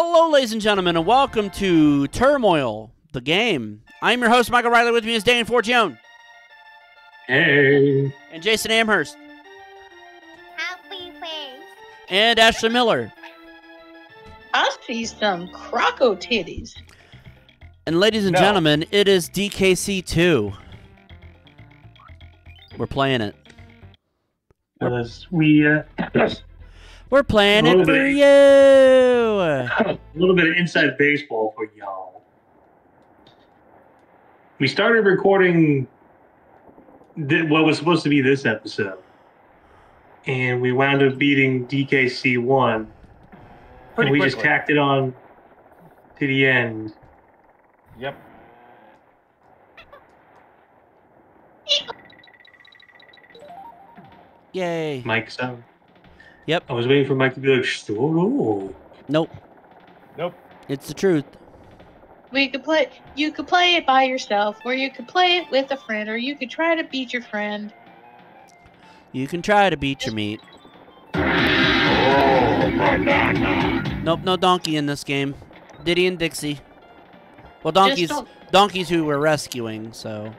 Hello, ladies and gentlemen, and welcome to Turmoil, the game. I'm your host, Michael Riley. With me is Dane Forgione Hey. and Jason Amherst Happy face. and Ashley Miller. I see some croco titties. And ladies and No. gentlemen, it is DKC2. We're playing it. Because we uh, a We're playing it Little for bit. you. A little bit of inside baseball for y'all. We started recording th- what was supposed to be this episode, and we wound up beating DKC one, and we just tacked it on to the end. Yep. Yay. Mike's out. Yep. I was waiting for Mike to be like, "Oh, Nope. Nope. It's the truth. We could play. You could play it by yourself, or you could play it with a friend, or you could try to beat your friend. You can try to beat your meat. Nope, no donkey in this game. Diddy and Dixie. Well, donkeys, donkeys who we're rescuing. So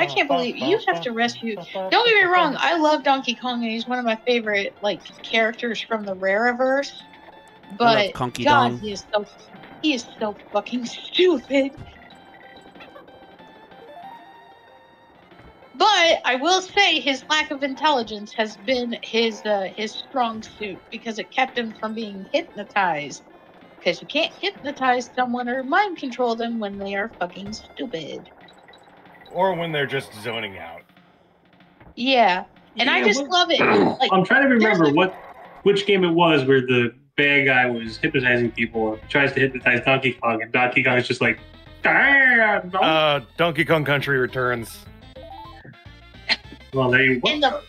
I can't believe you have to rescue. Don't get me wrong. I love Donkey Kong, and he's one of my favorite like characters from the Rareverse. But God, Dong. he is so he is so fucking stupid. But I will say his lack of intelligence has been his uh, his strong suit because it kept him from being hypnotized. Because you can't hypnotize someone or mind control them when they are fucking stupid. Or when they're just zoning out. Yeah, and I just what- love it. Like I'm trying to remember like- what which game it was where the bad guy was hypnotizing people, tries to hypnotize Donkey Kong, and Donkey Kong is just like, damn. don't-" Uh, Donkey Kong Country Returns. well, there you And go. the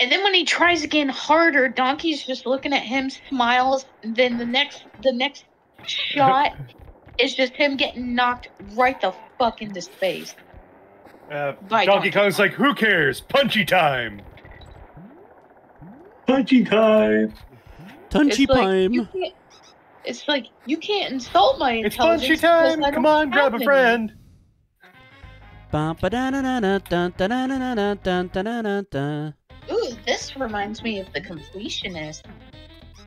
and then when he tries again harder, Donkey's just looking at him, smiles, and then the next the next shot is just him getting knocked right the fuck into space. Uh, Donkey Donkey Kong's Kong. like, who cares? Punchy time. Punchy time. Punchy It's like, Pime. you can't, it's like you can't insult my It's intelligence. punchy time. Come don't on, grab a friend. Ooh, this reminds me of the completionist.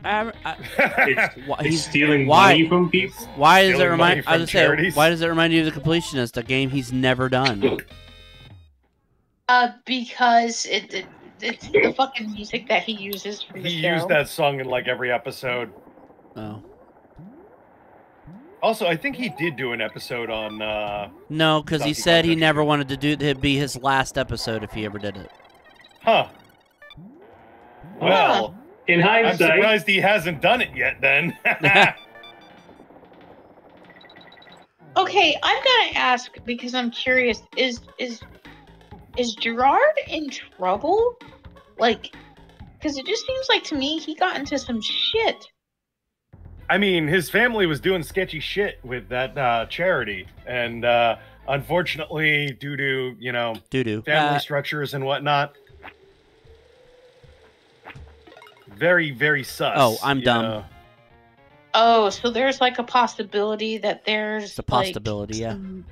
I- I- It's, why- he's- stealing why- money from people. Why does it remind? I was from gonna say, why does it remind you of the completionist? A game he's never done. Uh, because it, it it's the fucking music that he uses for the he show. used that song in like every episode. Oh Also, I think he did do an episode on. uh no, because he said he never wanted to do it be his last episode if he ever did it. Huh. Well, In hindsight, I'm surprised he hasn't done it yet. Then. Okay, I'm gonna ask because I'm curious. Is is is Gerard in trouble? Like, because it just seems like to me he got into some shit. I mean, his family was doing sketchy shit with that uh, charity, and uh, unfortunately, due to you know Doo doo. family Uh, structures and whatnot, very very sus. Oh, I'm dumb. know. Oh, so there's like a possibility that there's It's a like, possibility, yeah. some-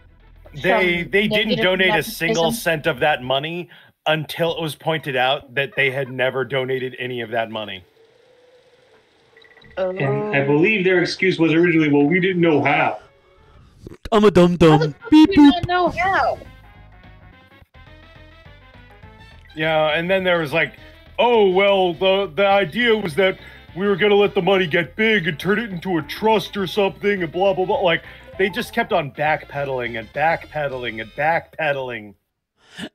They they didn't donate a single cent of that money until it was pointed out that they had never donated any of that money. Oh. and I believe their excuse was originally, well, we didn't know how. I'm a dum How the dum. Beep boop. Not know how? Yeah, and then there was like, oh well, the the idea was that we were gonna let the money get big and turn it into a trust or something, and blah blah blah. Like they just kept on backpedaling and backpedaling and backpedaling.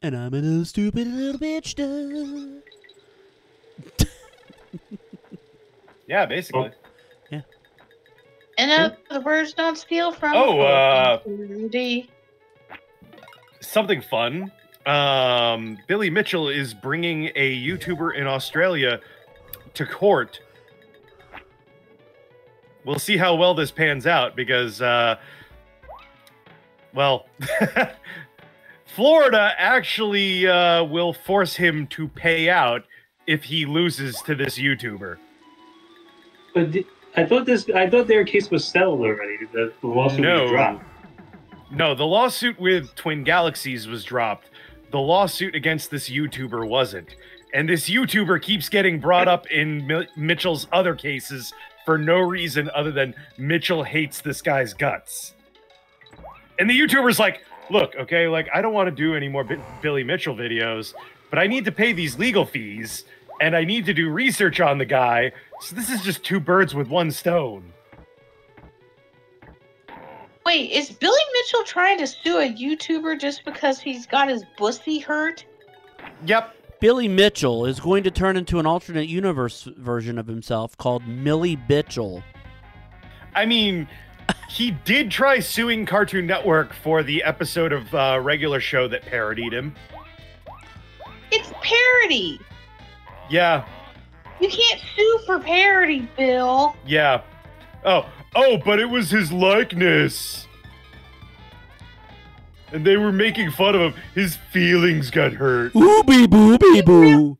And I'm a little stupid little bitch. Duh. Yeah, basically. In the words, don't steal from. Oh, uh, Rudy. Something fun. Um, Billy Mitchell is bringing a YouTuber in Australia to court. We'll see how well this pans out because, uh, well, Florida actually uh, will force him to pay out if he loses to this YouTuber. But di- I thought this. I thought their case was settled already. The, the lawsuit No. was dropped. No, the lawsuit with Twin Galaxies was dropped. The lawsuit against this YouTuber wasn't. And this YouTuber keeps getting brought up in Mi- Mitchell's other cases for no reason other than Mitchell hates this guy's guts. And the YouTuber's like, look, okay, like, I don't want to do any more Bi- Billy Mitchell videos, but I need to pay these legal fees and I need to do research on the guy. So this is just two birds with one stone. Wait, is Billy Mitchell trying to sue a YouTuber just because he's got his bussy hurt? Yep. Billy Mitchell is going to turn into an alternate universe version of himself called Millie Bitchell. I mean, he did try suing Cartoon Network for the episode of uh, regular show that parodied him. It's parody. Yeah, You can't sue for parody, Bill. yeah. Oh, oh, but it was his likeness. And they were making fun of him. His feelings got hurt. Ooby booby boo.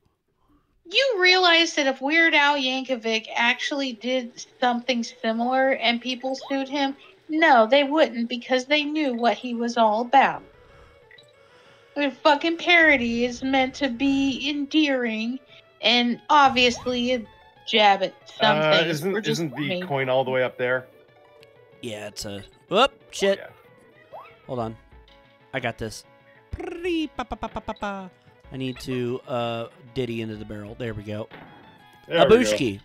You realize that if Weird Al Yankovic actually did something similar and people sued him, no, they wouldn't because they knew what he was all about. A fucking parody is meant to be endearing and obviously a jab at something. Uh, things. isn't just isn't the coin all the way up there? Yeah, it's a. Whoop, shit. Yeah. Hold on. I got this. I need to uh diddy into the barrel. There we go. There we go. Abushki.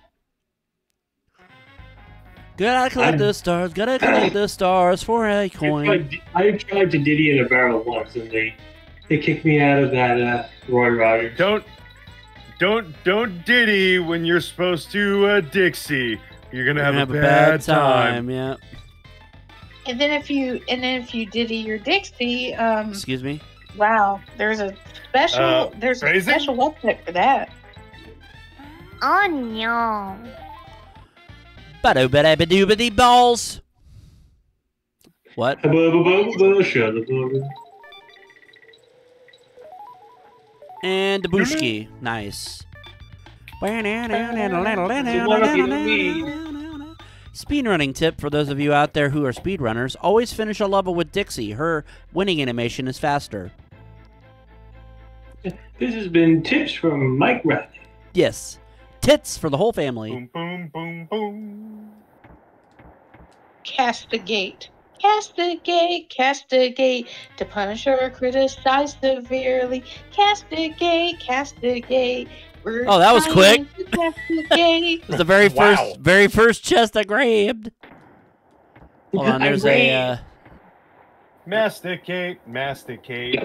Gotta collect I'm- the stars. Gotta collect the stars for a coin. tried, I tried to Diddy in a barrel once, and they they kicked me out of that uh, Roy Rogers. Don't, don't, don't diddy when you're supposed to uh, Dixie. You're gonna have, Have a, bad, time. Yeah. And then if you and then if you diddy your Dixie, um, Excuse me. wow, there's a special Uh, there's a phrasing? special website for that. Oh no. Ba-do-ba-da-ba-doo-ba-dee balls. What? Shut up. And Dabushki. Nice. Speedrunning tip for those of you out there who are speedrunners always finish a level with Dixie. Her winning animation is faster. This has been tips from Mike Riley. Yes. Tits for the whole family. Boom, boom, boom, boom. Castigate. Castigate, castigate, to punish or criticize severely. Castigate, castigate. We're Oh, that was quick. to Castigate. It's the very Wow. first very first chest I grabbed. Hold on, there's a uh, Masticate, masticate.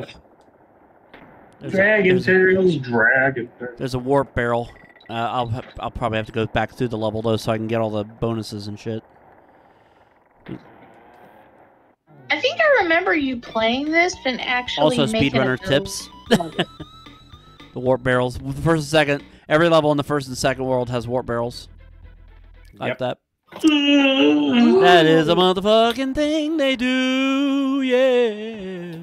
there's a, Dragon there's, a, turtles, dragon turtles. there's a warp barrel. Uh, I'll I'll probably have to go back through the level though so I can get all the bonuses and shit. I think I remember you playing this and actually Also, speedrunner tips. of it. The warp barrels. The first and second. Every level in the first and second world has warp barrels. Like Yep. that. That is a motherfucking thing they do. Yeah.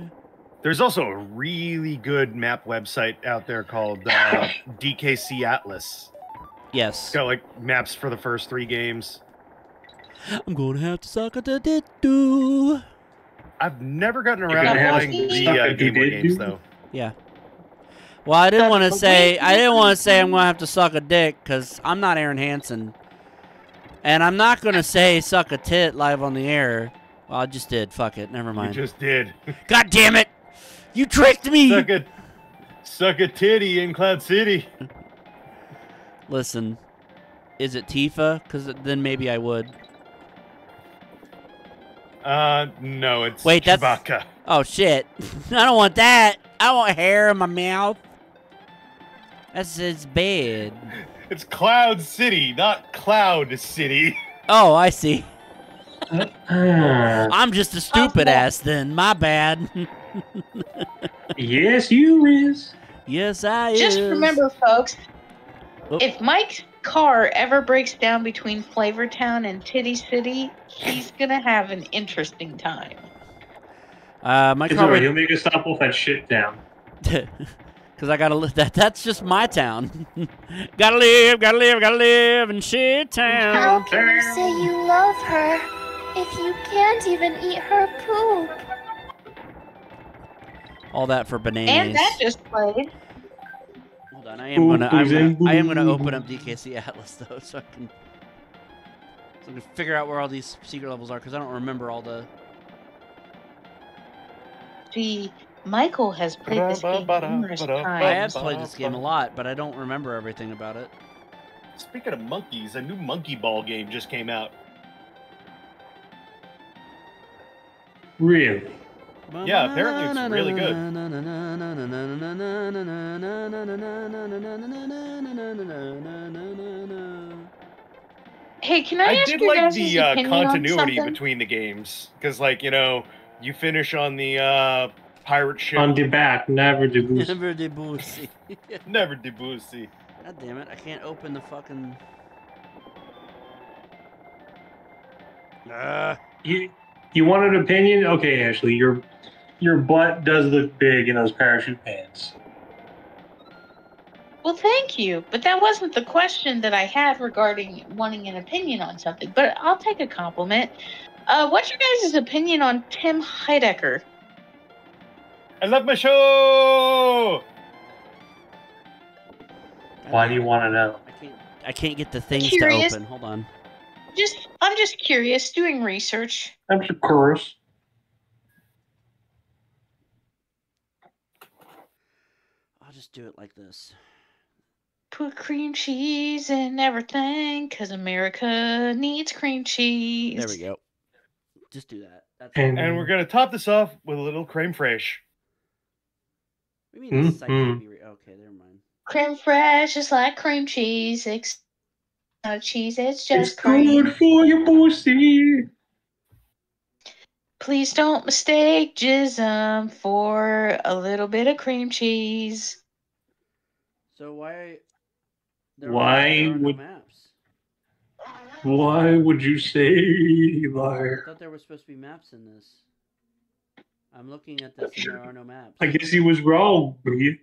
There's also a really good map website out there called uh, DKC Atlas. Yes. It's got like maps for the first three games. I'm gonna have to suck at the did do. I've never gotten around gonna playing the suck uh, Game Boy games though. Yeah. Well, I didn't want to say. I didn't want to say I'm gonna have to suck a dick because I'm not Arin Hanson, and I'm not gonna say suck a tit live on the air. Well, I just did. Fuck it. Never mind. You mind. just did. God damn it! You tricked me. suck a, suck a titty in Cloud City. Listen, is it Tifa? Because then maybe I would. Uh, no, it's Wait, that's- Chewbacca. Oh shit! I don't want that. I want hair in my mouth. That's his bad. It's Cloud City, not Cloud City. Oh, I see. I'm just a stupid Oh. ass then. My bad. yes, you is. yes, I Just is. remember, folks, Oop. if Mike's car ever breaks down between Flavortown and Titty City, he's gonna have an interesting time. Uh, my It's car alright. would He'll make us stop off that shit down. because I gotta live. That that's just my town. gotta live, gotta live, gotta live in shit town. How town. can you say you love her if you can't even eat her poop? All that for bananas. And that just played. Hold on, I am gonna, I'm gonna, I am gonna open up DKC Atlas though, so I can, so I can figure out where all these secret levels are, because I don't remember all the. See, Michael has played this game numerous times. I have played this game a lot, but I don't remember everything about it. Speaking of monkeys, a new monkey ball game just came out. Really? Yeah, apparently it's really good. Hey, can I, I ask did like the uh, continuity between the games because, like, you know, you finish on the uh, pirate ship. On the back, never the boost. Never the boozy. Never Debussy. God damn it! I can't open the fucking. Ah. You, you want an opinion? Okay, Ashley, your your butt does look big in those parachute pants. Well, thank you, but that wasn't the question that I had regarding wanting an opinion on something. But I'll take a compliment. Uh, what's your guys' opinion on Tim Heidecker? I love my show. Why do you want to know? I can't. I can't get the things Curious. to open. Hold on. Just, I'm just curious, doing research. I'm just curious. I'll just do it like this. Put cream cheese in everything, cause America needs cream cheese. There we go. Just do that. That's And- And we're gonna top this off with a little creme fraiche. What do you mean this site can't Mhm. be re- okay, never mind. Creme fraiche is like cream cheese. It's not cheese, it's just It's cream. good for your pussy. Please don't mistake jism for a little bit of cream cheese. So why? there are- Why there are no would- maps? Why would you say I liar? thought there were supposed to be maps in this. I'm looking at this and there are no maps. I guess he was wrong, bitch.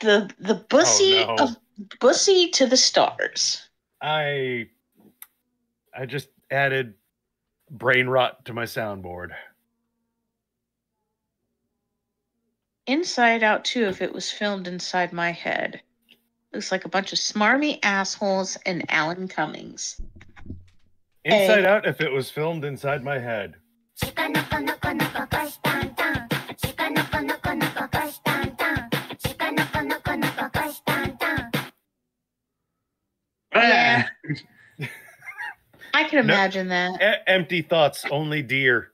The the bussy Oh, no. of bussy to the stars. I I just added brain rot to my soundboard. Inside Out too, if it was filmed inside my head. Looks like a bunch of smarmy assholes and Alan Cummings. Inside Hey. Out, if it was filmed inside my head. Yeah. Ah, I can No. imagine that. E- empty thoughts, only deer.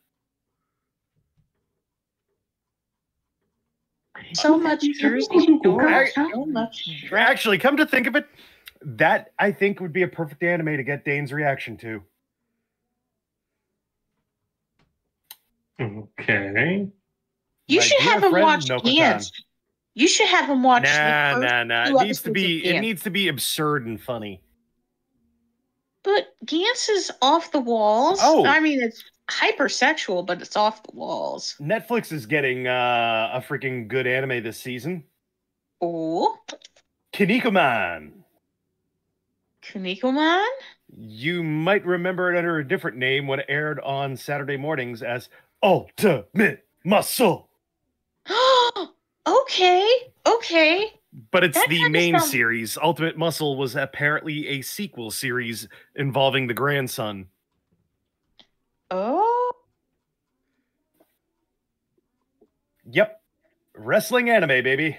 So much Jersey Shore, so much Actually, come to think of it, that I think would be a perfect anime to get Dane's reaction to. Okay. You My should have him watch Noko-tan. You should have him watch. Nah, nah, nah. It needs to be it needs to be absurd and funny. But Gantz is off the walls. Oh. I mean, it's hypersexual, but it's off the walls. Netflix is getting uh, a freaking good anime this season. Oh, Kinnikuman. Kaneko Man. You might remember it under a different name when it aired on Saturday mornings as Ultimate Muscle. Oh okay, okay. But it's That the main sounds- series. Ultimate Muscle was apparently a sequel series involving the grandson. Oh, Yep. Wrestling anime, baby.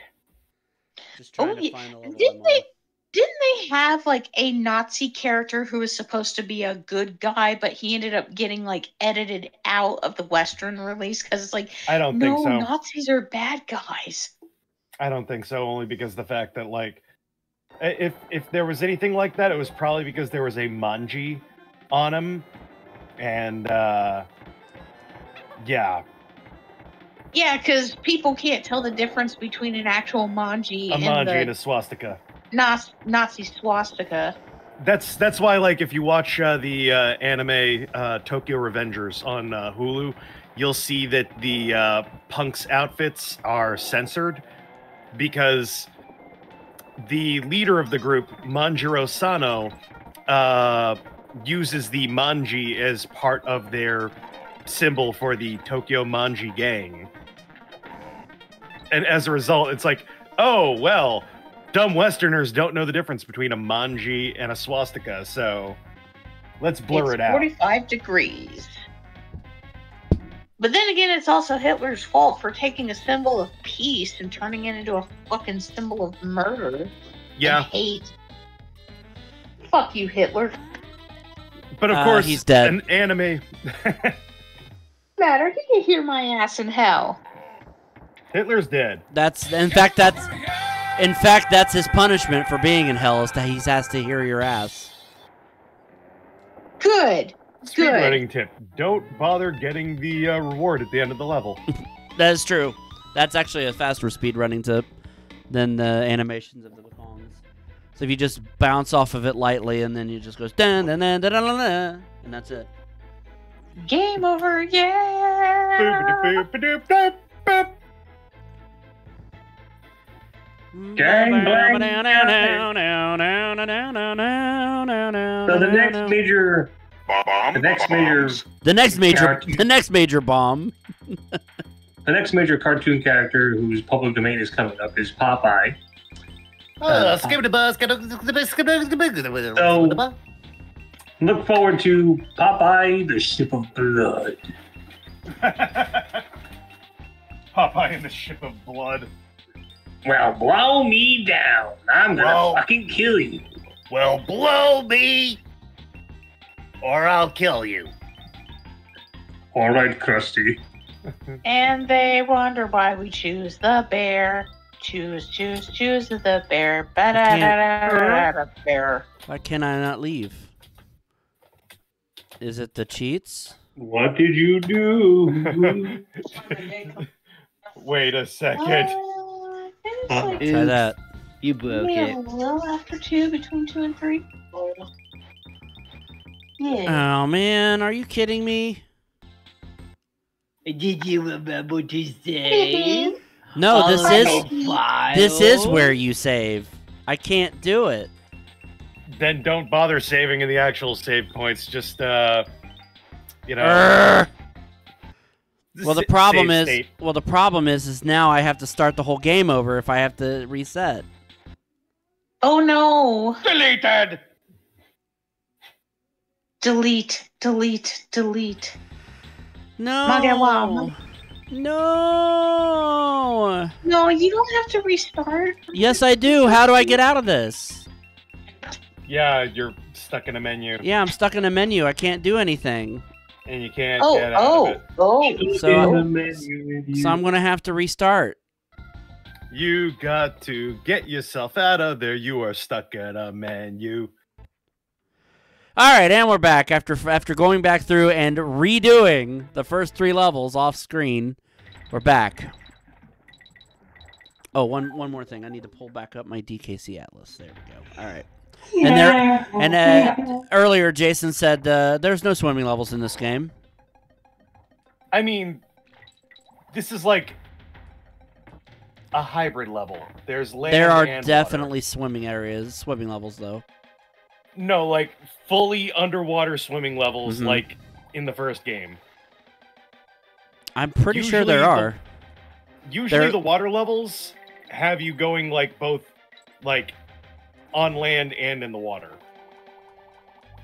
Just trying oh, to yeah. find the level Didn't I'm they? Didn't they have like a Nazi character who was supposed to be a good guy, but he ended up getting like edited out of the Western release because it's like, I don't no, think so. Nazis are bad guys. I don't think so, only because the fact that like if if there was anything like that, it was probably because there was a manji on him. And uh yeah, Yeah, because people can't tell the difference between an actual manji a and the and a swastika. Naz- Nazi swastika. That's that's why like if you watch uh, the uh, anime uh, Tokyo Revengers on uh, Hulu, you'll see that the uh, punks' outfits are censored because the leader of the group, Manjiro Sano, uh, uses the manji as part of their symbol for the Tokyo Manji gang. And as a result, it's like, oh, well, dumb Westerners don't know the difference between a manji and a swastika, so let's blur it's it out. 45 degrees. But then again, it's also Hitler's fault for taking a symbol of peace and turning it into a fucking symbol of murder and Yeah, hate. Fuck you, Hitler. but of Uh, course, he's dead. an anime. Matter, you can hear my ass in hell. Hitler's dead. That's in fact that's in fact that's his punishment for being in hell is that he has to hear your ass. Good. Good. Speedrunning tip: Don't bother getting the uh, reward at the end of the level. That is true. That's actually a faster speed running tip than the animations of the Bakongs. So if you just bounce off of it lightly and then you just goes dun dun dun dun dun dun, dun and that's it. Game over, yeah. Gang bang. So So the next major, the next major, the next major the next major bomb. the next major cartoon character whose public domain is coming up is Popeye. Oh, skip the bus, skip the skip the Look forward to Popeye, the Ship of Blood. Popeye in the ship of blood. Well, blow me down. I'm gonna Blow. fucking kill you. Well, blow me, or I'll kill you. All right, Krusty. And they wonder why we choose the bear. Choose, choose, choose the bear. Bear. Why can I not leave? Is it the cheats? What did you do? Wait a second. Ah. Uh, like Try that. You broke maybe a little after two, between two and three. Yeah. Oh man, are you kidding me? Did you remember to say? No, this on is the this is where you save. I can't do it. Then don't bother saving in the actual save points. Just uh, you know. Urgh. Well, the problem is, state. well, the problem is, is now I have to start the whole game over if I have to reset. Oh no! deleted. Delete, delete, delete. No. Maga wow. No. No, you don't have to restart. Yes, I do. How do I get out of this? Yeah, you're stuck in a menu Yeah, I'm stuck in a menu. I can't do anything. And you can't Oh, get out oh, of it. oh. So- In the oh. So I'm gonna have to restart. You got to get yourself out of there. You are stuck in a menu. All right, and we're back after after going back through and redoing the first three levels off screen. We're back. Oh, one one more thing. I need to pull back up my DKC Atlas. There we go. All right. And there and uh, earlier Jason said uh, there's no swimming levels in this game. I mean, this is like a hybrid level. There's land. there are and water. definitely swimming areas, swimming levels though. no like fully underwater swimming levels Mhm. like in the first game. I'm pretty sure there the- are. Usually There- the water levels have you going like both like on land and in the water.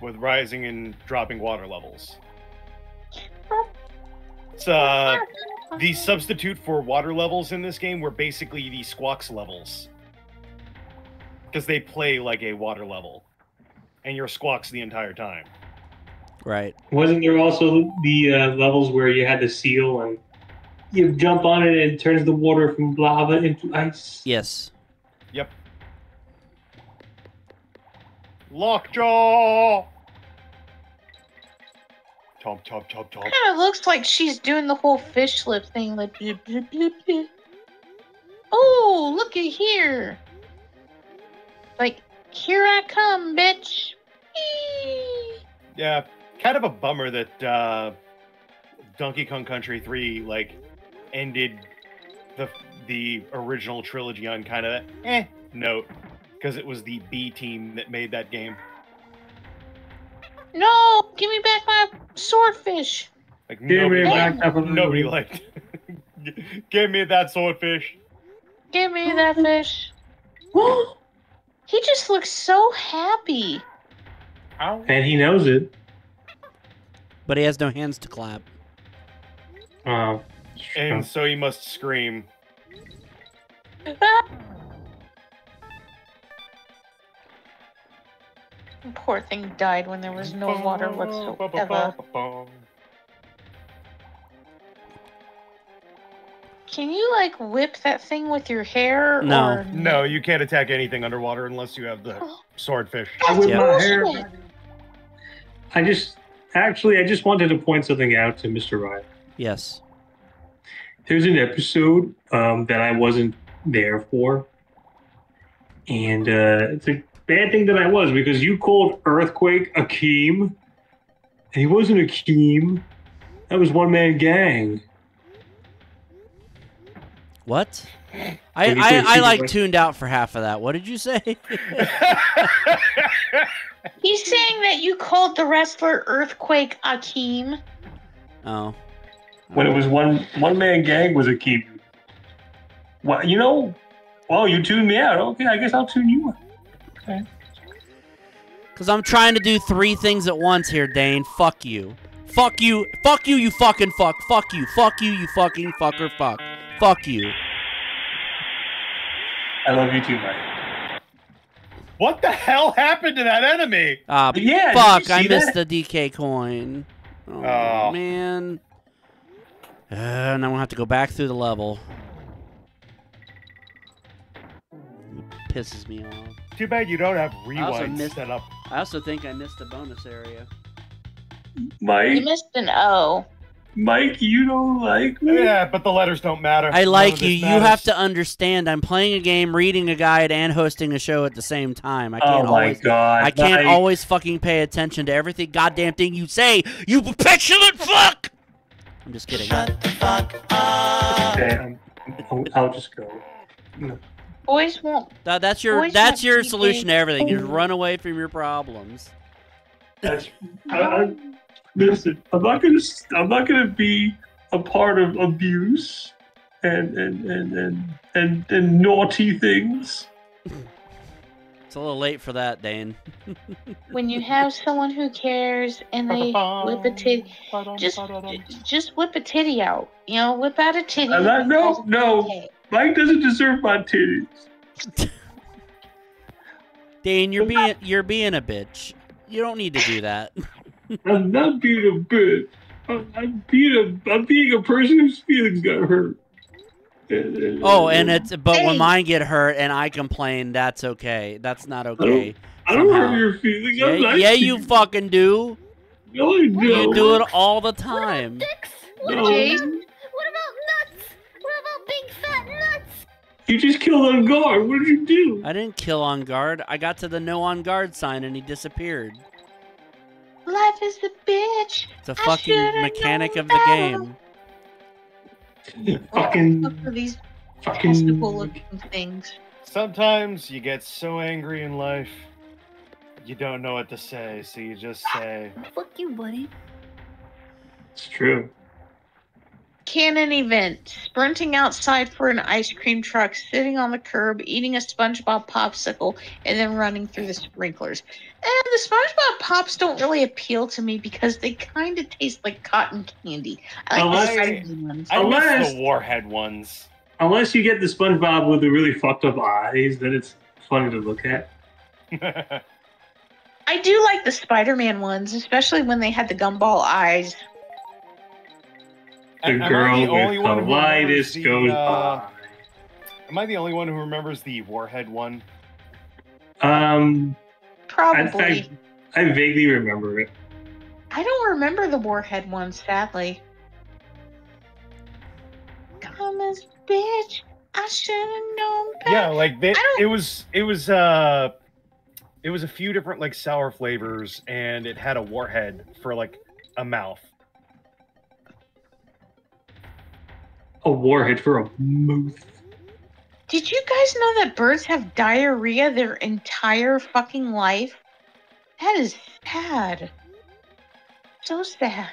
With rising and dropping water levels. It's uh the substitute for water levels in this game were basically the squawks levels. Because they play like a water level. And you're squawks the entire time. Right. Wasn't there also the uh, levels where you had the seal and you jump on it and it turns the water from lava into ice? Yes. Yep. Lockjaw! Chomp, chomp, chomp, chomp. Kind of looks like she's doing the whole fish lip thing. Like, bloop, bloop, bloop, bloop. oh, look at here. Like, here I come, bitch. Whee! Yeah, kind of a bummer that uh, Donkey Kong Country 3 like ended the the original trilogy on kind of eh note because it was the B team that made that game. No, give me back my swordfish. Like Give me nobody back liked, that nobody liked. Give me that swordfish. Give me that fish. He just looks so happy. And he knows it. But he has no hands to clap. Oh, And so he must scream. Poor thing died when there was no water whatsoever. Can you like whip that thing with your hair? No. Or... No, you can't attack anything underwater unless you have the swordfish. I whip Yeah. my hair. I just actually I just wanted to point something out to Mr. Ryan. Yes. There's an episode um, that I wasn't there for, and uh, it's a bad thing that I was because you called Earthquake Akeem, and he wasn't Akeem. That was one man gang. What? I, I, I like tuned out for half of that. What did you say? He's saying that you called the wrestler Earthquake Akeem. oh. When it was one one man gang was Akeem. Well, you know, well you tuned me out. Okay, I guess I'll tune you out. Because I'm trying to do three things at once here, Dane. Fuck you. Fuck you. Fuck you, you fucking fuck. Fuck you. Fuck you, you fucking fucker fuck. Fuck you. I love you too, Mike. what the hell happened to that enemy? Ah, Yeah, fuck. I missed that? the DK coin. Oh, Oh. man. Uh, and I'm going to have to go back through the level. Pisses me off. Too bad you don't have also rewind missed- set up. I also think I missed a bonus area. Mike, you missed an O. Mike, you don't like me. Yeah, but the letters don't matter. I like you. this You have to understand. I'm playing a game, reading a guide, and hosting a show at the same time. I can't oh my always. god! I can't Mike. always fucking pay attention to everything goddamn thing you say. You petulant fuck. I'm just kidding. Okay, I'm- I'll, I'll just go. Boys won't. That, that's your Boys that's your solution to everything. You just run away from your problems. That's, I, I, listen, I'm not gonna. I'm not gonna be a part of abuse and and and and and, and naughty things. It's a little late for that, Dane. When you have someone who cares and they whip a titty, just just whip a titty out. You know, whip out a titty. Not- no, no. Okay. Mike doesn't deserve my titties. Dane, you're being you're being a bitch. You don't need to do that. I'm not being a bitch. I'm, I'm being a. I'm being a person whose feelings got hurt. And- Oh, and it's but when mine get hurt and I complain, that's okay. That's not okay. I don't somehow. hurt your feelings. I'm Yeah, nice yeah to you fucking do. No, I don't. You do it all the time. Dicks? What No. about, Jay? what about nuts? What about big fat nuts? You just killed Enguarde. What did you do? I didn't kill Enguarde. I got to the no Enguarde sign and he disappeared. Life is a bitch. It's a I fucking mechanic of the better. game. fucking, for these fucking. looking things. Sometimes you get so angry in life, you don't know what to say, so you just say, Fuck you, buddy. It's true. Canon event. Sprinting outside for an ice cream truck, sitting on the curb, eating a SpongeBob popsicle, and then running through the sprinklers. And the SpongeBob pops don't really appeal to me because they kind of taste like cotton candy. I like Unless- the spicy ones. I Unless- the Warhead ones. Unless you get the SpongeBob with the really fucked up eyes, then it's funny to look at. I do like the Spider-Man ones, especially when they had the gumball eyes. The Am I girl the only with one who remembers the, goes uh, Am I the only one who remembers the Warhead one? Um, I, Probably. I, I vaguely remember it. I don't remember the Warhead one, sadly. Come as bitch. I should have known better. Yeah, like they, it was it was uh it was a few different like sour flavors and it had a warhead for like a mouth. A warhead for a moose. Did you guys know that birds have diarrhea their entire fucking life? That is sad. So sad.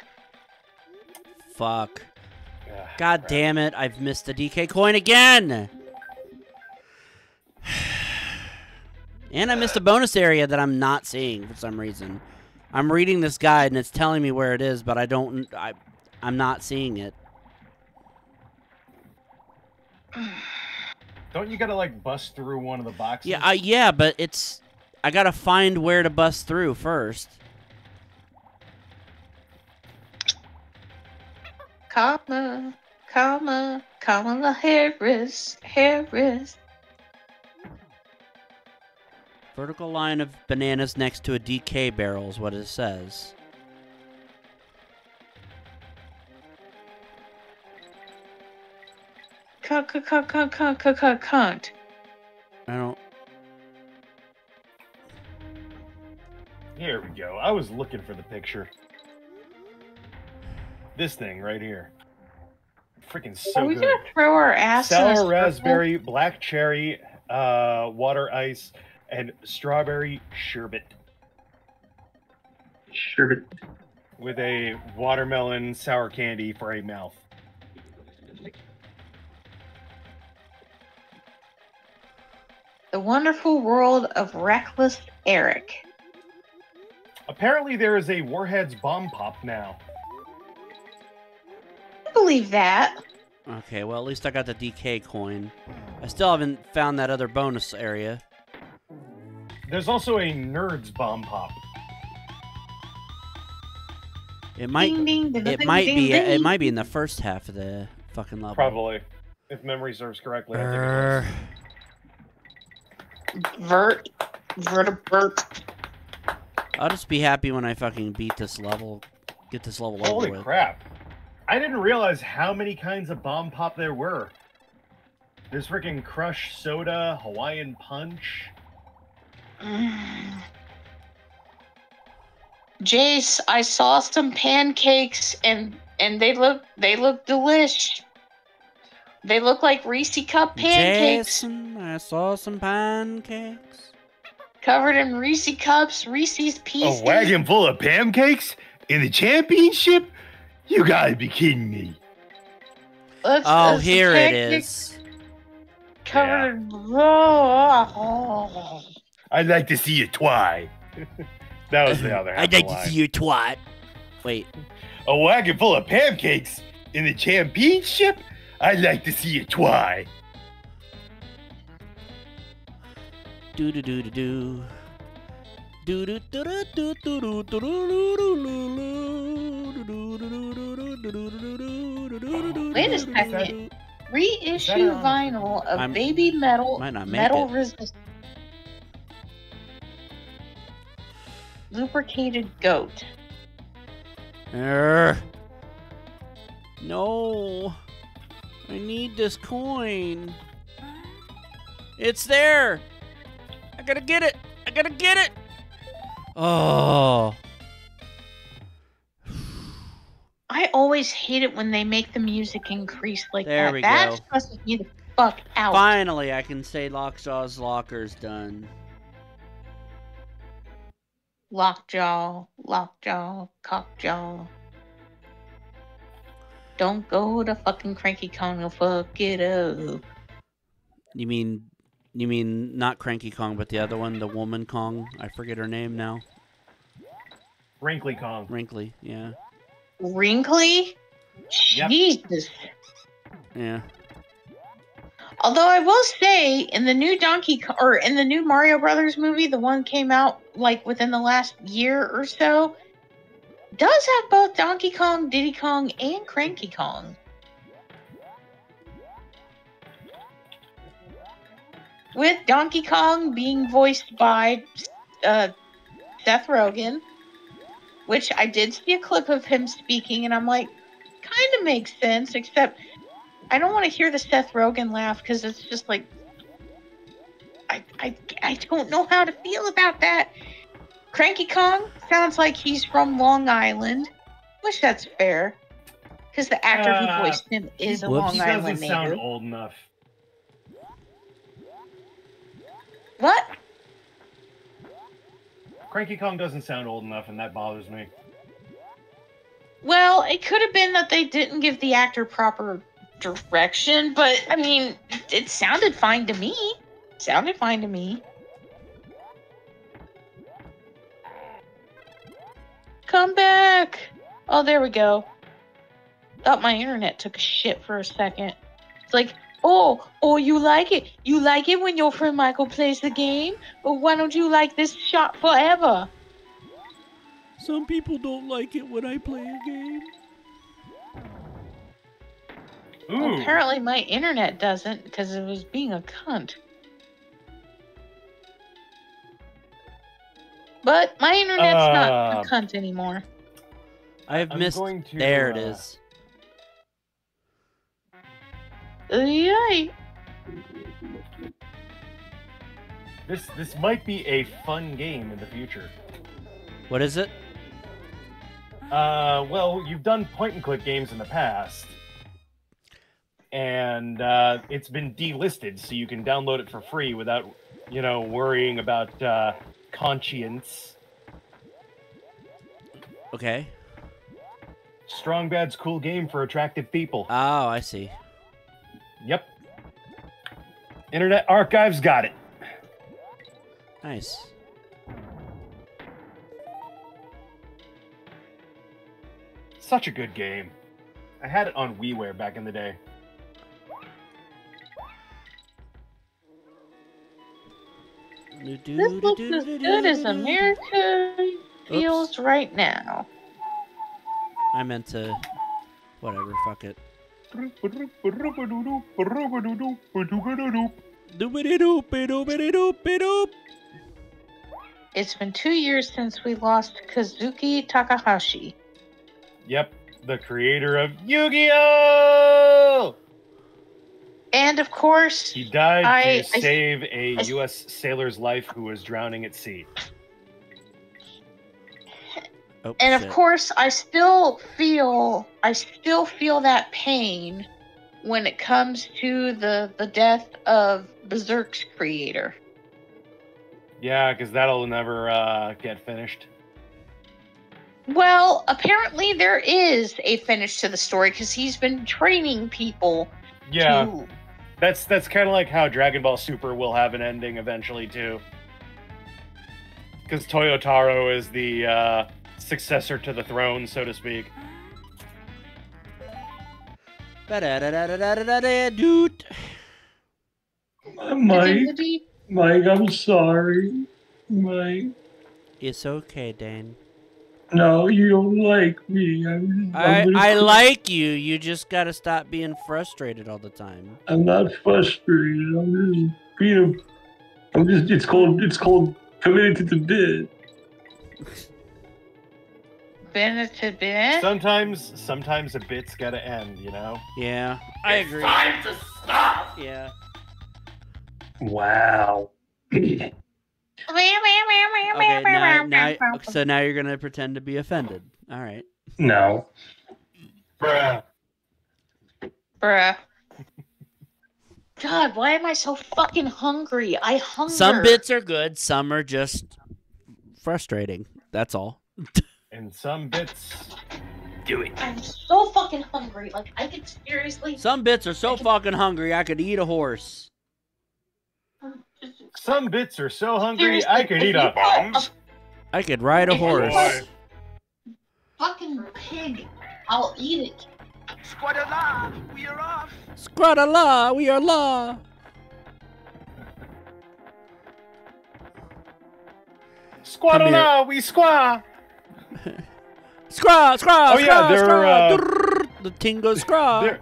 Fuck. God crap. damn it! I've missed the DK coin again. And I missed a bonus area that I'm not seeing for some reason. I'm reading this guide and it's telling me where it is, but I don't. I, I'm not seeing it. Don't you gotta like bust through one of the boxes? Yeah, uh, yeah, but it's. I gotta find where to bust through first. Comma, comma, Kamala Harris, Harris. Vertical line of bananas next to a DK barrel is what it says. Cunt, cunt, cunt, cunt, cunt, cunt, cunt, cunt. I don't. Here we go. I was looking for the picture. This this thing right here. Freaking so Are we good. gonna throw our ass Sour circle? raspberry, black cherry, uh, water ice, and strawberry sherbet Sherbet. with a watermelon sour candy for a mouth. The wonderful world of reckless Eric. Apparently, there is a Warheads bomb pop now. I believe that. Okay, well, at least I got the DK coin. I still haven't found that other bonus area. There's also a Nerds bomb pop. It might. ding, ding, ding, It ding, might ding, be. ding. It might be in the first half of the fucking level. Probably, if memory serves correctly. I think it Err. was. Vert. Vertibert. I'll just be happy when I fucking beat this level. Get this level over with. Holy with. crap! I didn't realize how many kinds of bomb pop there were. There's freaking Crush Soda, Hawaiian Punch. Mm. Jace, I saw some pancakes and and they look they look delish. They look like Reese cup pancakes Jason, I saw some pancakes. covered in Reese cups, Reese's pieces. A wagon full of pancakes in the championship? You gotta be kidding me. That's- Oh, that's here it is. pancakes is. Covered in oh. I'd like to see you twy. That was the other I'd like to see you twat. Wait, A wagon full of pancakes in the championship? I'd like to see you twy. do do do do do. Do do do do do do do do do do do Wait a second. Reissue vinyl of I'm- Baby Metal metal resist lubricated goat. Err. No. I need this coin. It's there. I gotta get it. I gotta get it. Oh. I always hate it when they make the music increase like There that. we that go. stresses me the fuck out. Finally, I can say Lockjaw's Locker's done. Lockjaw, lockjaw, cockjaw. Don't go to fucking Cranky Kong and fuck it up. You mean, you mean not Cranky Kong, but the other one, the woman Kong? I forget her name now. Wrinkly Kong. Wrinkly. Yeah. Wrinkly? Yep. Jesus. Yeah. Although I will say, in the new Donkey Ko- or in the new Mario Brothers movie, the one came out like within the last year or so, does have both Donkey Kong, Diddy Kong, and Cranky Kong. With Donkey Kong being voiced by uh, Seth Rogen, which I did see a clip of him speaking, and I'm like, kind of makes sense, except I don't want to hear the Seth Rogen laugh because it's just like I, I I don't know how to feel about that. Cranky Kong sounds like he's from Long Island, which that's fair. Because the actor Uh, who voiced him is a Whoops. Long He Island doesn't sound native. old enough. What? Cranky Kong doesn't sound old enough, and that bothers me. Well, it could have been that they didn't give the actor proper direction, but I mean, it sounded fine to me. Sounded fine to me. Come back! Oh, there we go. Thought my internet took a shit for a second. It's like, oh, oh, you like it? You like it when your friend Michael plays the game? But why don't you like this shot forever? Some people don't like it when I play a game. Ooh. Apparently, my internet doesn't because it was being a cunt. But my internet's not Uh, a cunt anymore. I've I'm missed. going to, there it uh, is. Yay! This this might be a fun game in the future. What is it? Uh, well, you've done point and click games in the past, and uh, it's been delisted, so you can download it for free without, you know, worrying about uh, conscience. Okay. Strong Bad's cool game for attractive people. Oh, I see. Yep. Internet Archive's got it. Nice. Such a good game. I had it on WiiWare back in the day. This looks as good as do, do. America feels right now. I meant to. Whatever. Fuck it. Doobity-doop-a-doobity-doop-a-doop. It's been two years since we lost Kazuki Takahashi. Yep, the creator of Yu-Gi-Oh! And of course, He died I- to I- save a I- U.S. sailor's life who was drowning at sea. Oh, and of course, I still feel I still feel that pain when it comes to the the death of Berserk's creator. Yeah, because that'll never uh, get finished. Well, apparently there is a finish to the story because he's been training people Yeah, to that's that's kind of like how Dragon Ball Super will have an ending eventually too. Because Toyotaro is the uh, successor to the throne, so to speak. Dude. Mike, Mike, I'm sorry. Mike, It's okay, Dan. No, you don't like me. I'm, I I'm, gonna I like you. You just gotta stop being frustrated all the time. I'm not frustrated. I'm just being. A, I'm just. It's called. It's called committed to the bit. Bennett to Bennett. Sometimes, sometimes a bit's gotta end, you know. Yeah, I agree. It's time to stop. Yeah. Wow. Okay. Now, now, so now you're gonna pretend to be offended. All right. no. Bruh. Bruh. God, why am I so fucking hungry? I hunger. Some bits are good. Some are just frustrating. That's all. And some bits. Do it. I'm so fucking hungry. Like I could seriously. Some bits are so fucking hungry I could eat a horse. Some bits are so hungry Seriously, I could eat you a bought I could ride a horse. fucking pig. I'll eat it. Scradala, we are la. Squadala, we squaw. Scra, scra, Oh, yeah, scra, they're, scra. uh, the tingo scra. There,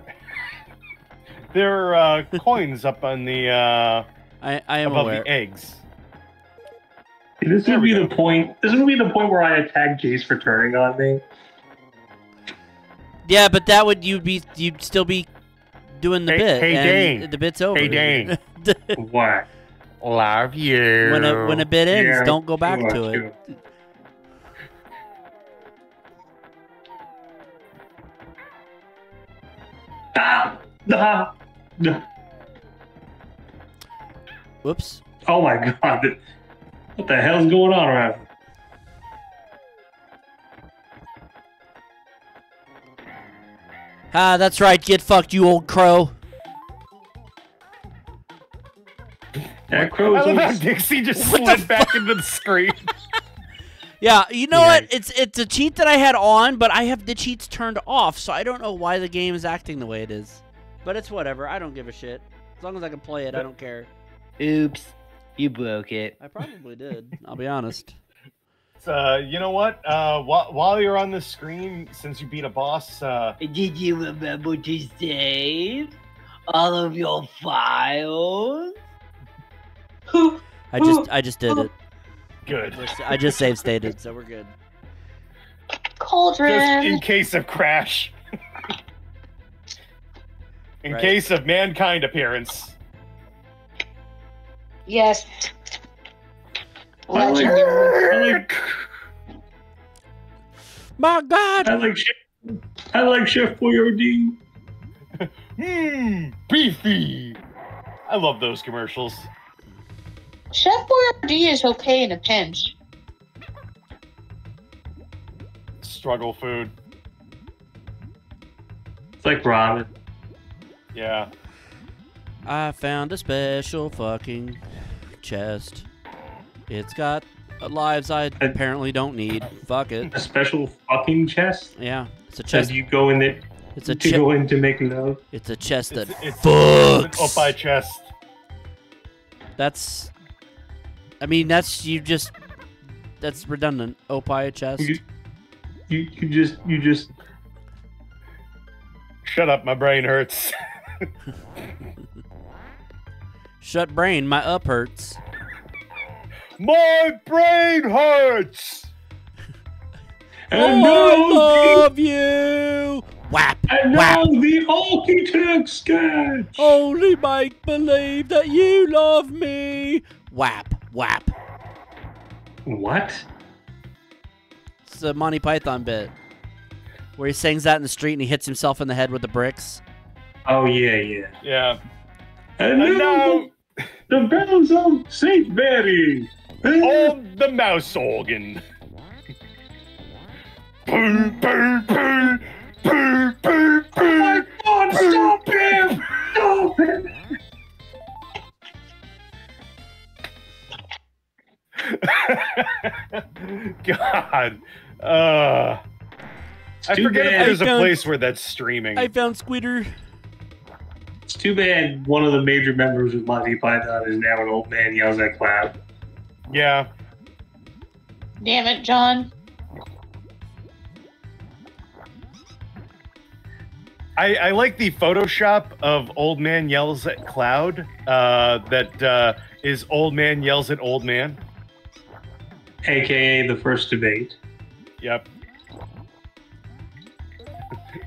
there are uh, coins up on the uh, I, I am above aware. the eggs. This would be go. the point. This would be the point where I attack Jace for turning on me. Yeah, but that would you'd be you'd still be doing the Hey- bit. hey, and Dane. The bit's over. Hey, Dane. What? Love you. when a when a bit ends, Yeah, don't go back to it. too. Ah, ah, ah. Whoops. Oh my god. What the hell's going on around here? Ah, that's right. Get fucked, you old crow. That crow's I love how always- Dixie just slid back into the screen. Yeah, you know Yeah. what? It's it's a cheat that I had on, but I have the cheats turned off, so I don't know why the game is acting the way it is. But it's whatever. I don't give a shit. As long as I can play it, I don't care. Oops, you broke it. I probably did. I'll be honest. Uh, you know what? Uh, while, while you're on the screen, since you beat a boss, uh, Did you remember to save all of your files? I just I just did it. good. I just save stated, so we're good. Just in case of crash. in Right. case of mankind appearance. Yes. I like, I like, My God! I like, Chef, I like Chef Boyardee. Mmm, beefy. I love those commercials. Chef Boyardee is okay in a pinch. Struggle food. It's like ramen. Yeah. I found a special fucking chest. It's got lives I apparently don't need. Fuck it. A special fucking chest. Yeah, it's a As chest. you go in it. It's a to chest. go in to make love. It's a chest that It's, it's, fucks. it's up by chest. That's. I mean, that's you just. That's redundant. Opie chest. You, you, you just, you just. Shut up, my brain hurts. Shut brain. My up hurts. my brain hurts. And oh, now, I love you. Whap. and Whap. now the architect sketch. Only make believe that you love me. Whap. Whap. What? It's a Monty Python bit where he sings that in the street and he hits himself in the head with the bricks. Oh yeah, yeah. Yeah. And, And now, now, the bells of Saint Mary. on the mouse organ. Boo, boo, boo, boo, boo, boo. God, stop him! Stop him! God. Uh, I too forget if there's a I found- place where that's streaming. I found Squitter. It's too bad one of the major members of Monty Python is now an old man yells at cloud. Yeah. Damn it, John. I, I like the Photoshop of Old Man Yells at Cloud. Uh, that uh, is Old Man Yells at Old Man. AKA the first debate. Yep.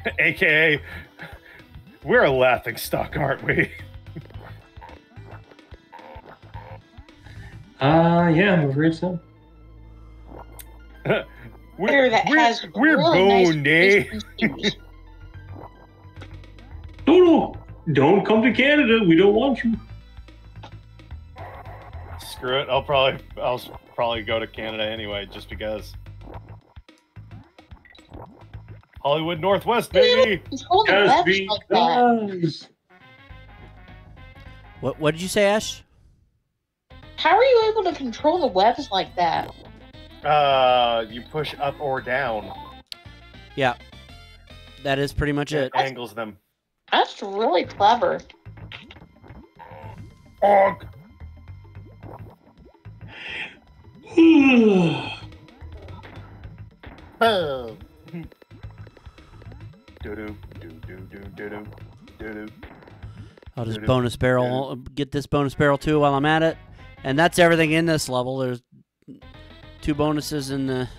AKA, we're a laughing stock, aren't we? Uh, yeah, I'm afraid so. We're, that we're, has we're really nice boned, eh? No, no, don't come to Canada. We don't want you. Screw it. I'll probably I'll probably go to Canada anyway, just because. Hollywood Northwest, baby. Control the Just webs like that. What What did you say, Ash? How are you able to control the webs like that? Uh, you push up or down. Yeah, that is pretty much it. angles them. That's really clever. Onk. Boom. I'll just bonus barrel, get this bonus barrel too while I'm at it, and that's everything in this level. There's two bonuses in the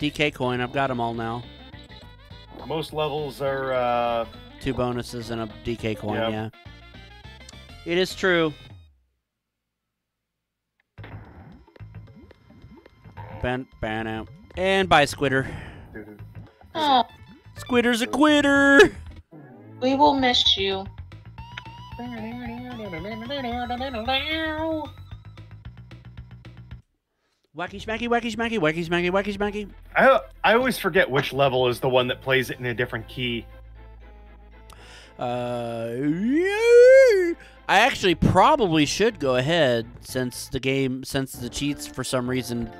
DK coin. I've got them all now. Most levels are uh, Two bonuses and a DK coin. Yep. Yeah, it is true. Ban, ban out. And bye, Squitter. Doo-doo. Oh, Squitter's a quitter. We will miss you. Wacky smacky, wacky smacky, wacky smacky, wacky smacky. I I always forget which level is the one that plays it in a different key. Uh, I actually probably should go ahead since the game, since the cheats for some reason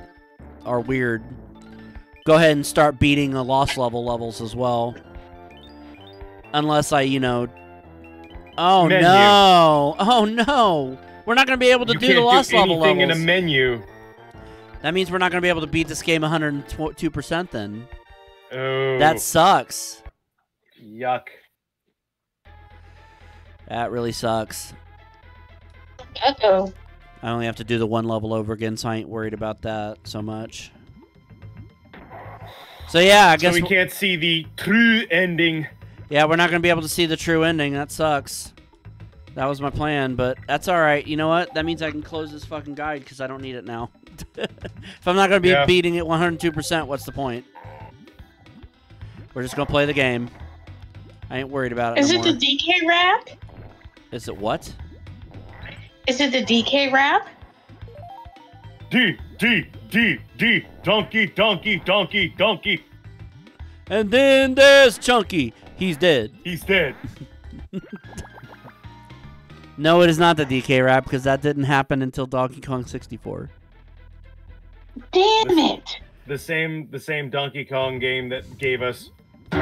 are weird. Go ahead and start beating the lost level levels as well. Unless I, you know. Oh Menu. no! Oh no! We're not gonna be able to you do can't the lost do level anything levels. in a menu. that means we're not gonna be able to beat this game 102 percent. Then Oh, that sucks. yuck. That really sucks. Uh oh. I only have to do the one level over again, so I ain't worried about that so much. So yeah, I So guess we can't see the true ending. yeah, we're not gonna be able to see the true ending. That sucks. That was my plan, but that's all right. You know what? That means I can close this fucking guide because I don't need it now. if I'm not gonna be Yeah. beating it 102%, what's the point? We're just gonna play the game. I ain't worried about it. Is no it the. DK rap? Is it what? Is it the DK rap? D D D D donkey donkey donkey donkey. And then there's Chunky. He's dead. He's dead. No, it is not the DK rap because that didn't happen until Donkey Kong 64. Damn it! The same the same Donkey Kong game that gave us All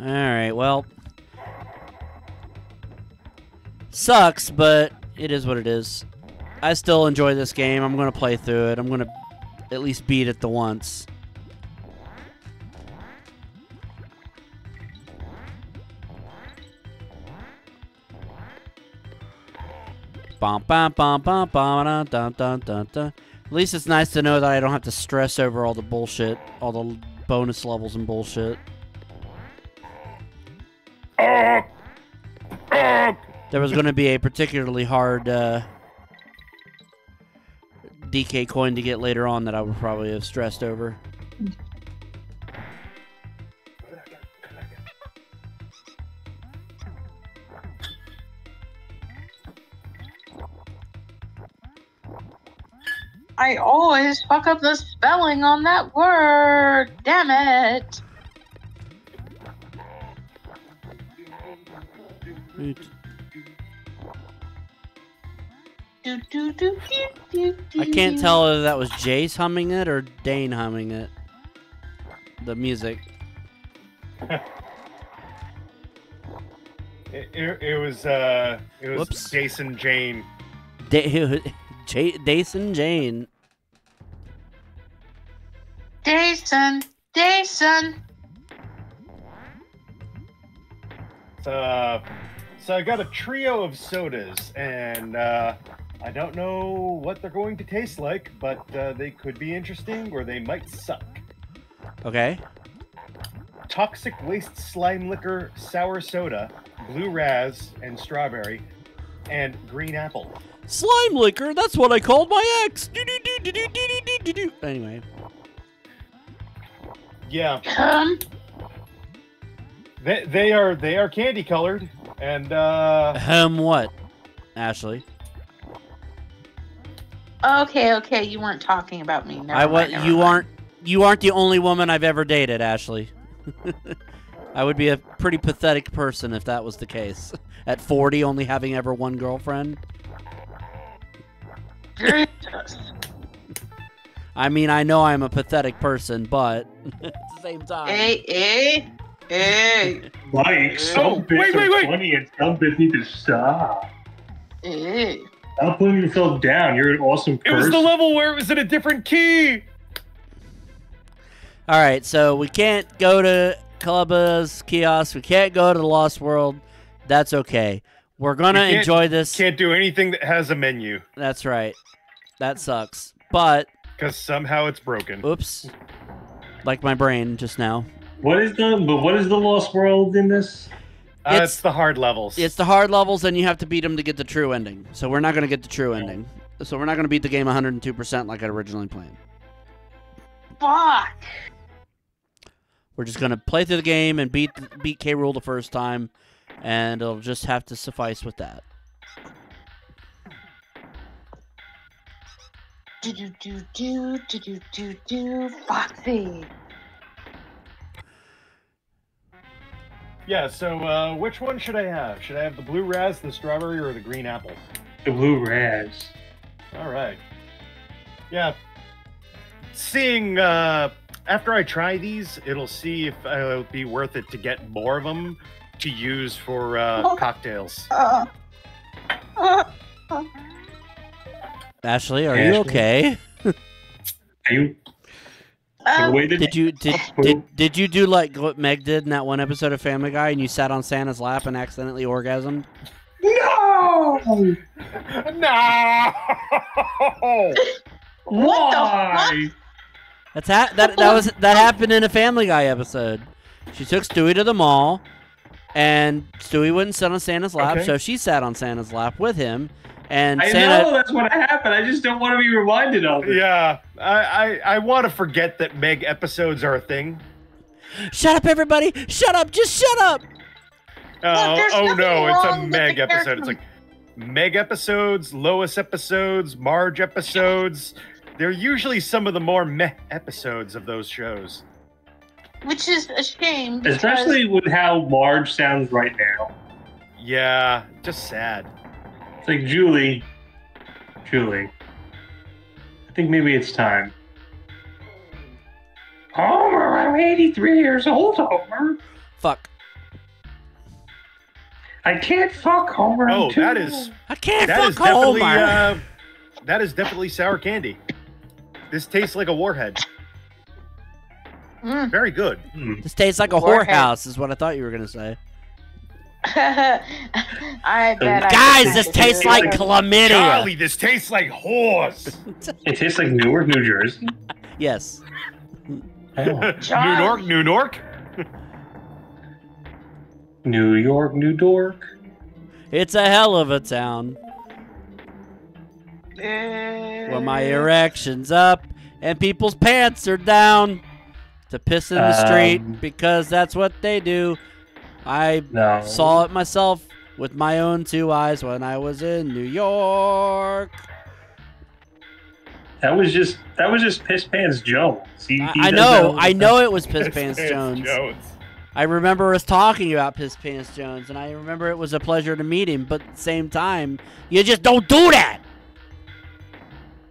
right, well, sucks, but it is what it is. I still enjoy this game. I'm gonna play through it. I'm gonna at least beat it the once. At least it's nice to know that I don't have to stress over all the bullshit, all the bonus levels and bullshit. Oh. There was going to be a particularly hard uh, DK coin to get later on that I would probably have stressed over. I always fuck up the spelling on that word. Damn it! I can't tell if that was Jace humming it or Dane humming it. The music. it, it, it was uh it was Whoops. Jason Jane. Da- J- Dason Jane. Jason, Jason. Uh, so I got a trio of sodas, and uh, I don't know what they're going to taste like, but uh, they could be interesting or they might suck. Okay. Toxic waste slime liquor, sour soda, blue raz and strawberry, and green apple. Slime liquor? That's what I called my ex! Anyway. Yeah. Um. They, they are they are candy colored and uh um what, Ashley? Okay, okay, you weren't talking about me. Never I mind, what? never You mind. aren't. You aren't the only woman I've ever dated, Ashley. I would be a pretty pathetic person if that was the case. At 40, only having ever one girlfriend. Jesus. I mean, I know I'm a pathetic person, but at the same time. Hey, hey, hey, Like, some Oh, bits wait, wait, are wait. funny and some bits need to stop. hey. Stop putting yourself down. You're an awesome it was the level where it was in a different key. All right, so we can't go to Klubba's kiosk. We can't go to the Lost World. That's okay. We're gonna enjoy this. Can't do anything that has a menu That's right. That sucks. But because somehow it's broken. oops, like my brain just now. What is the but what is the Lost World in this? Uh, It's- it's the hard levels. It's the hard levels, and you have to beat them to get the true ending. So we're not gonna get the true ending. So we're not going to beat the game 102% like I originally planned. Fuck. We're just going to play through the game and beat beat K. Rool the first time, and it'll just have to suffice with that. Do do do do do do do do. Foxy. Yeah. So uh, which one should I have? Should I have the blue raz, the strawberry, or the green apple? The blue raz. All right. Yeah. Seeing uh, after I try these, it'll see if uh, it'll be worth it to get more of them to use for uh, Oh. cocktails. Uh, uh, Ashley, are you okay? Are you um. Did you did, did did you do like what Meg did in that one episode of Family Guy, and you sat on Santa's lap and accidentally orgasmed? No! no! What the Why? That's ha- that that was that happened in a Family Guy episode. She took Stewie to the mall, and Stewie wouldn't sit on Santa's lap, Okay. so she sat on Santa's lap with him. And I Santa, know that's what happened. I just don't want to be reminded of it. yeah, I I, I want to forget that Meg episodes are a thing. shut up, everybody! Shut up! Just shut up! Oh, there's oh no, it's a Meg episode. It's like Meg episodes, Lois episodes, Marge episodes. They're usually some of the more meh episodes of those shows. which is a shame. Because Especially with how Marge sounds right now. Yeah, just sad. It's like Julie. Julie. I think maybe it's time. Homer, I'm 83 years old, Homer. Fuck! I can't fuck Homer. I'm Oh, too that old." I can't that is fuck definitely Homer. uh, that is definitely sour candy. This tastes like a warhead. Mm. Very good. Hmm. this tastes like a Warhead. whorehouse, is what I thought you were gonna say. I bet. Guys, could this tastes like chlamydia. Charlie, this tastes like horse. It tastes like Newark, New Jersey. Yes. Oh. New York, New York. New York, New Dork. It's a hell of a town where my erection's up and people's pants are down to piss in the street Um, because that's what they do. I No. saw it myself with my own two eyes when I was in New York. That was just that was just Piss Pants Jones. He, I, he I know, I know it was Piss It's Pants Jones. Jones. I remember us talking about Piss Pants Jones, and I remember it was a pleasure to meet him. But at the same time, you just don't do that.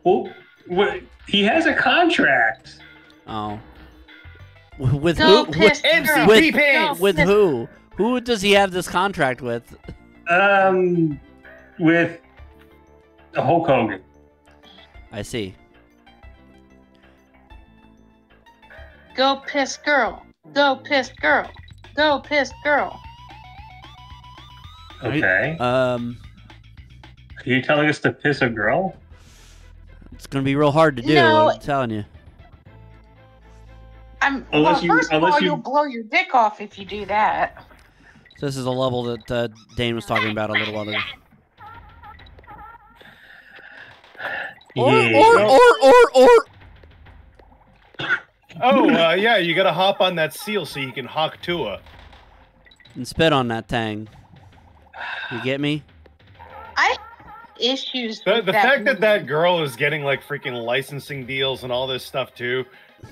Well, what, he has a contract. Oh, W- with Go who? piss With, girl. with- with who? Who does he have this contract with? Um, with Hulk Hogan. I see. Go piss girl. Go piss girl. Go piss girl. Are you- Okay. Um, Are you telling us to piss a girl? it's gonna be real hard to do. No. I'm telling you. I'm Unless well, you- first of all, you- you'll blow your dick off if you do that. So this is a level that uh, Dane was talking about a little while ago. Or, Yeah. or, or, or, or. Oh, uh, yeah, you gotta hop on that seal so you can hawk Tuah. and spit on that tang. You get me? I issues The, with the that fact that that girl is getting like freaking licensing deals and all this stuff too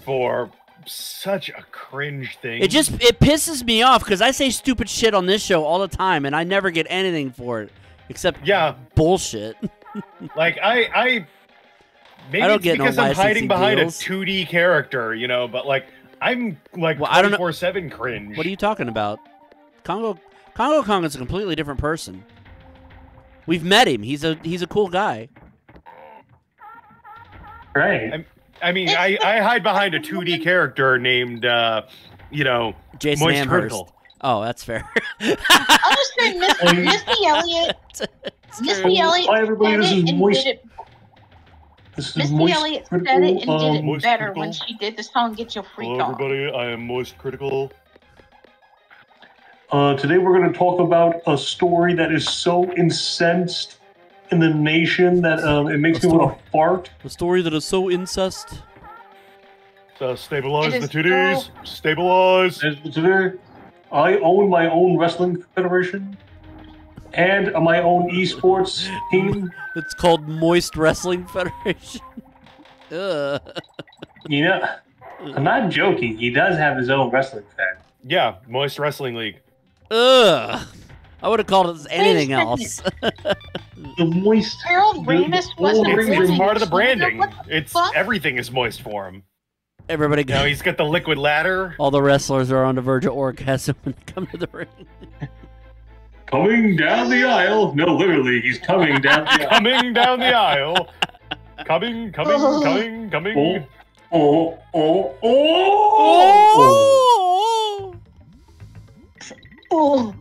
for such a cringe thing. It just it pisses me off because I say stupid shit on this show all the time, and I never get anything for it except yeah, bullshit. like I I maybe I don't it's get no because I'm hiding licensing behind deals. a 2D character, you know, but like I'm like Well, I don't know- 24/7 cringe. What are you talking about? Congo Congo Kong is a completely different person. We've met him. He's a he's a cool guy. Right. I mean, I I hide behind a 2D character named uh, you know, Jason Moist Amherst. Critical. Oh, that's fair. I'll just say Miss, Um, Missy Elliott. It's Missy true. Elliott Hi, everybody, this it is and Moist- did it. This is Missy Moist Elliott said it and did um, it Moist better Critical. when she did the song "Get Your Freak Hello On." everybody, I am Moist Critical. Uh, today we're going to talk about a story that is so incensed in the nation that um, it makes me want to fart. A story that is so incest. So stabilize It the is titties. Stabilize. It's very- I own my own wrestling federation and my own esports team. It's called Moist Wrestling Federation. Ugh. You know, I'm not joking. He does have his own wrestling fed. Yeah, Moist Wrestling League. Ugh. I would have called it anything else. The moist. Harold Ramis wasn't It's, it's part of the branding. It's fuck? everything is moist for him. Everybody You know, he's got the liquid ladder. All the wrestlers are on the verge of orgasm when they come to the ring. Coming down the aisle. No, literally, he's coming down the aisle. coming down the aisle. Coming, coming, oh. coming, coming. Oh, oh, oh, oh! Oh, oh, oh.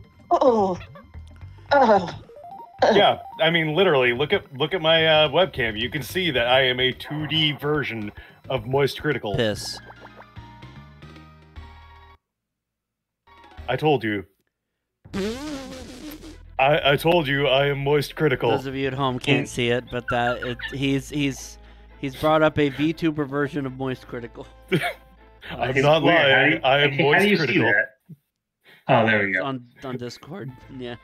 Yeah, I mean, literally, look at look at my uh, webcam. You can see that I am a 2D version of Moist Critical. Piss. I told you. I I told you I am Moist Critical. Those of you at home can't see it, but that it, he's he's he's brought up a VTuber version of Moist Critical. I'm It's not weird. Lying. you- I am Moist How do you see Critical. That? Oh, there we go. on on Discord. Yeah.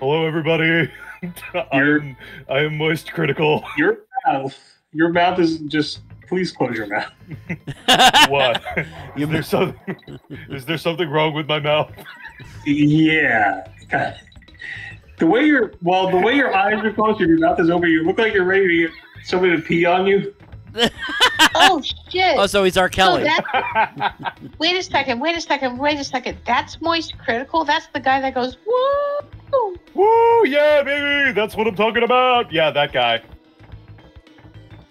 Hello, everybody. I'm, I am Moist Critical. Your mouth. Your mouth is just. Please close your mouth. what? Is You there something? Is there something wrong with my mouth? Yeah. God. The way your well, the way your eyes are closed and your mouth is open, you look like you're ready to get somebody to pee on you. Oh shit! Oh, so he's R. So Kelly. that, wait a second, wait a second, wait a second. That's Moist Critical. That's the guy that goes woo. Woo! Yeah, baby. That's what I'm talking about. Yeah, that guy.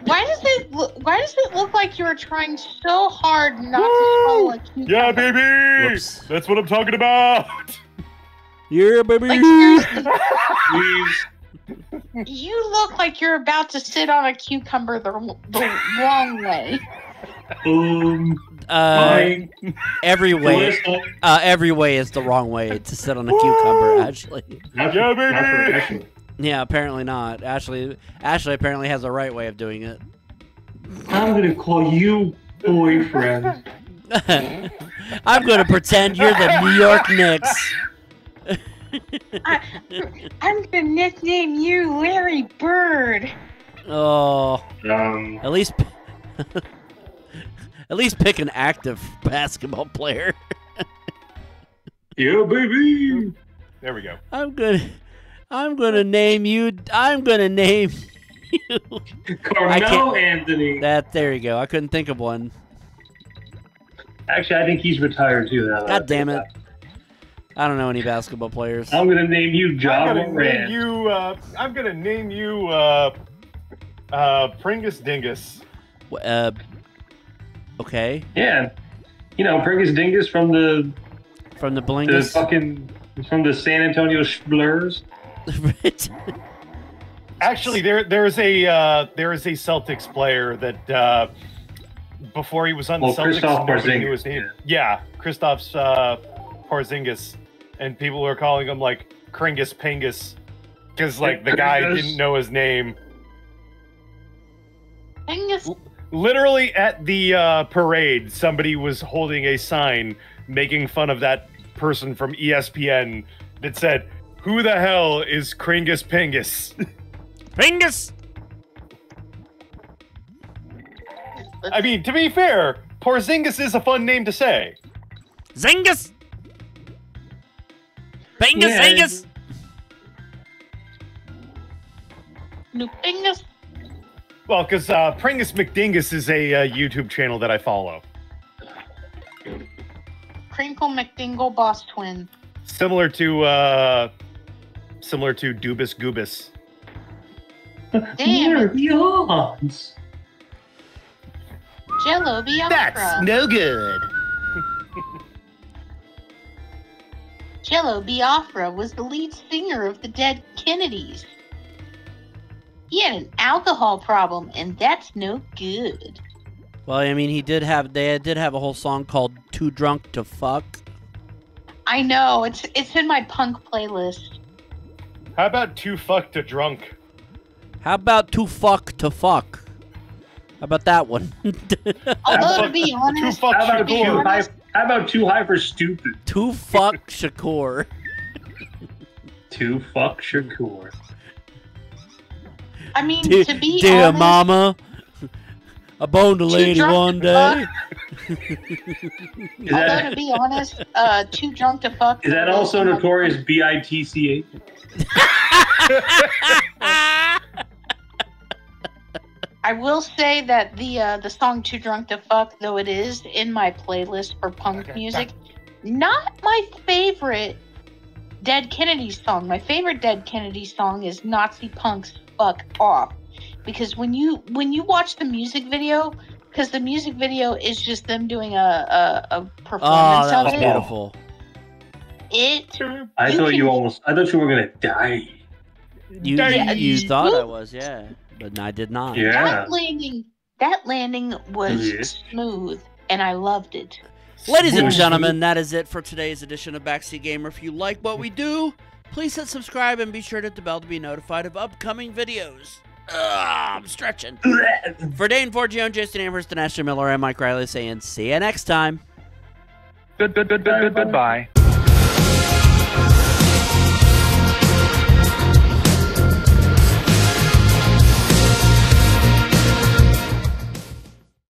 Why does it look? Why does it look like you're trying so hard not to Woo! swallow a cucumber? Yeah, baby. Whoops. That's what I'm talking about. yeah, baby. Like seriously, Please. You look like you're about to sit on a cucumber the, the wrong way. Um. Uh, every way, uh, every way is the wrong way to sit on a cucumber. Actually, Yeah, baby. not for Ashley. yeah, apparently not. Ashley, Ashley apparently has the right way of doing it. I'm gonna call you boyfriend. I'm going to pretend you're the New York Knicks. I'm gonna nickname you Larry Bird. Oh, Um. at least, at least pick an active basketball player. Yeah, baby. There we go. I'm gonna, I'm gonna name you. I'm gonna name you. Carmelo Anthony. That there you go. I couldn't think of one. Actually, I think he's retired too. now God damn think it. I don't know any basketball players. I'm gonna name you I'm John gonna name Moran. you. Uh, I'm gonna name you. Uh, uh, Pringus Dingus. Uh, okay, Yeah. You know, Pringus Dingus from the from the the Blingus. fucking from the San Antonio Blurs. Actually, there there is a uh, there is a Celtics player that uh, before he was on the Celtics, Kristaps nobody knew Porzingis, his. Yeah, Kristaps uh, Porzingis, and people were calling him like Kringus Pingus because like the guy didn't know his name. Angus, Literally at the uh, parade, somebody was holding a sign making fun of that person from E ESPN that said, "Who the hell is Kringus Pingus?" Blingus. I mean, to be fair, Porzingis is a fun name to say. Zingus. Bingus, Yeah. Zingus. New Angus, Well, because uh, Pringus McDingus is a uh, YouTube channel that I follow. Crinkle McDingle Boss Twin. Similar to uh, similar to Dubus Goobus. Damn What are it. Jello Biafra. That's no good. Jello Biafra was the lead singer of the Dead Kennedys. He had an alcohol problem, and that's no good. Well, I mean, he did have. They did have a whole song called "Too Drunk to Fuck." I know it's it's in my punk playlist. How about too fucked to drunk? How about too fuck to fuck? How about that one? Although to fuck- be honest, fuck How about be too honest- How about too high for stupid? too fuck Shakur. Too fuck Shakur. I mean, Dear, to be dear honest, mama, I boned a lady drunk one to day. Is although to be honest, uh, too drunk to fuck. is that also notorious B I T C H? I will say that the uh, the song "Too Drunk to Fuck," though it is in my playlist for punk music, not my favorite Dead Kennedy song. My favorite Dead Kennedy song is "Nazi Punks Fuck Off," because when you when you watch the music video, because the music video is just them doing a a, a Oh, performance that was it. beautiful. It I You thought you almost. I thought you were gonna die. You, Yeah, you you- thought I was, yeah, but I did not. Yeah. that landing that landing was Yes. smooth, and I loved it. Ladies and gentlemen, that is it for today's edition of Backseat Gamer. If you like what we do, please hit subscribe and be sure to hit the bell to be notified of upcoming videos. Ugh, I'm stretching. For Dane Forgione, Jason Amherst, and Ashley Miller, I'm Mike Riley saying see you next time. Goodbye.